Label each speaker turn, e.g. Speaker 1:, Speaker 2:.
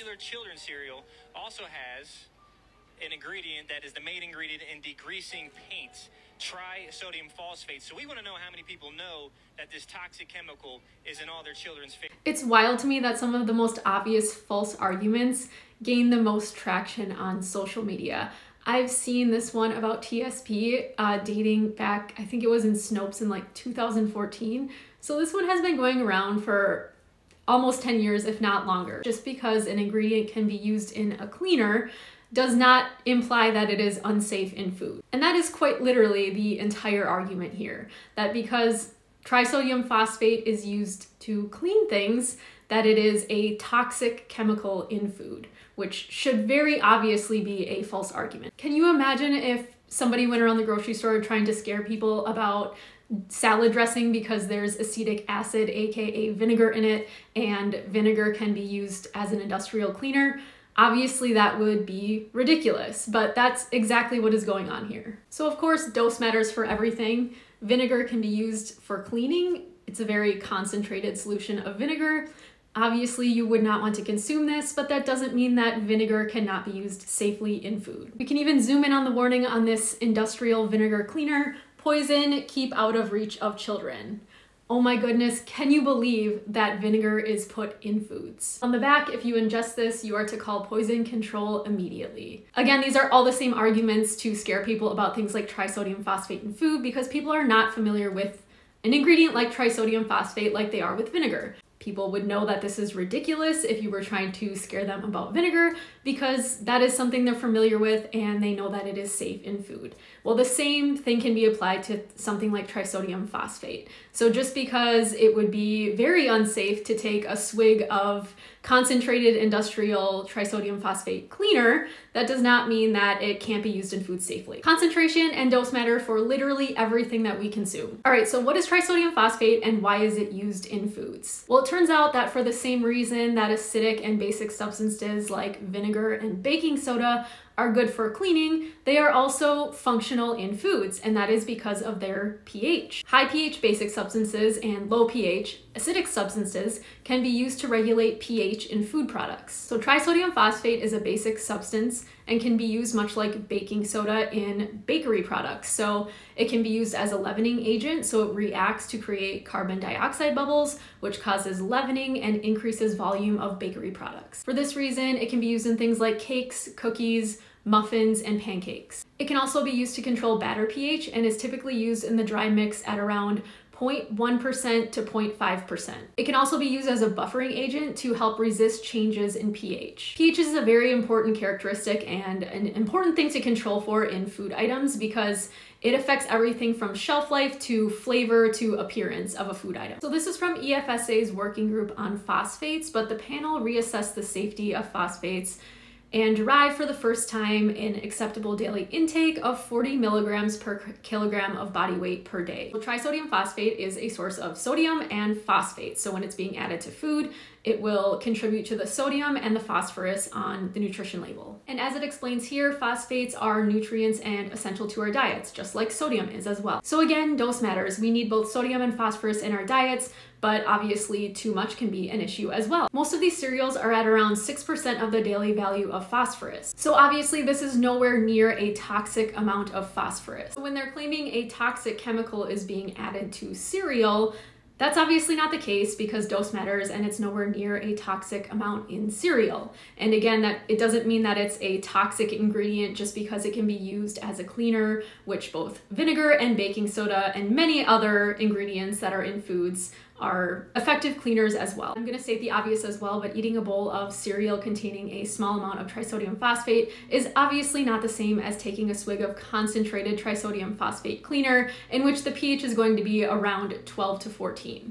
Speaker 1: popular children's cereal also has an ingredient that is the main ingredient in degreasing paints, trisodium phosphate. So we want to know how many people know that this toxic chemical is in all their children's food.
Speaker 2: It's wild to me that some of the most obvious false arguments gain the most traction on social media. I've seen this one about TSP uh, dating back, I think it was in Snopes in like 2014. So this one has been going around for almost 10 years, if not longer. Just because an ingredient can be used in a cleaner does not imply that it is unsafe in food. And that is quite literally the entire argument here. That because trisodium phosphate is used to clean things, that it is a toxic chemical in food, which should very obviously be a false argument. Can you imagine if somebody went around the grocery store trying to scare people about salad dressing because there's acetic acid, aka vinegar, in it, and vinegar can be used as an industrial cleaner? Obviously, that would be ridiculous, but that's exactly what is going on here. So, of course, dose matters for everything. Vinegar can be used for cleaning. It's a very concentrated solution of vinegar. Obviously, you would not want to consume this, but that doesn't mean that vinegar cannot be used safely in food. We can even zoom in on the warning on this industrial vinegar cleaner. Poison, keep out of reach of children. Oh my goodness, can you believe that vinegar is put in foods? On the back, if you ingest this, you are to call poison control immediately. Again, these are all the same arguments to scare people about things like trisodium phosphate in food because people are not familiar with an ingredient like trisodium phosphate like they are with vinegar. People would know that this is ridiculous if you were trying to scare them about vinegar because that is something they're familiar with and they know that it is safe in food. Well, the same thing can be applied to something like trisodium phosphate. So just because it would be very unsafe to take a swig of concentrated industrial trisodium phosphate cleaner, that does not mean that it can't be used in food safely. Concentration and dose matter for literally everything that we consume. All right, so what is trisodium phosphate and why is it used in foods? Well, turns out that for the same reason that acidic and basic substances like vinegar and baking soda are good for cleaning, they are also functional in foods, and that is because of their pH. High pH basic substances and low pH acidic substances can be used to regulate pH in food products. So trisodium phosphate is a basic substance and can be used much like baking soda in bakery products. So it can be used as a leavening agent, so it reacts to create carbon dioxide bubbles, which causes leavening and increases volume of bakery products. For this reason, it can be used in things like cakes, cookies, muffins, and pancakes. It can also be used to control batter pH and is typically used in the dry mix at around 0.1% to 0.5%. It can also be used as a buffering agent to help resist changes in pH. pH is a very important characteristic and an important thing to control for in food items because it affects everything from shelf life to flavor to appearance of a food item. So this is from EFSA's working group on phosphates, but the panel reassessed the safety of phosphates and derived for the first time an acceptable daily intake of 40 milligrams per kilogram of body weight per day. So trisodium phosphate is a source of sodium and phosphate. So when it's being added to food, it will contribute to the sodium and the phosphorus on the nutrition label. And as it explains here, phosphates are nutrients and essential to our diets, just like sodium is as well. So again, dose matters. We need both sodium and phosphorus in our diets, but obviously too much can be an issue as well. Most of these cereals are at around 6% of the daily value of phosphorus. So obviously this is nowhere near a toxic amount of phosphorus. When they're claiming a toxic chemical is being added to cereal, that's obviously not the case because dose matters and it's nowhere near a toxic amount in cereal. And again, that it doesn't mean that it's a toxic ingredient just because it can be used as a cleaner, which both vinegar and baking soda and many other ingredients that are in foods are effective cleaners as well. I'm gonna state the obvious as well, but eating a bowl of cereal containing a small amount of trisodium phosphate is obviously not the same as taking a swig of concentrated trisodium phosphate cleaner in which the pH is going to be around 12 to 14.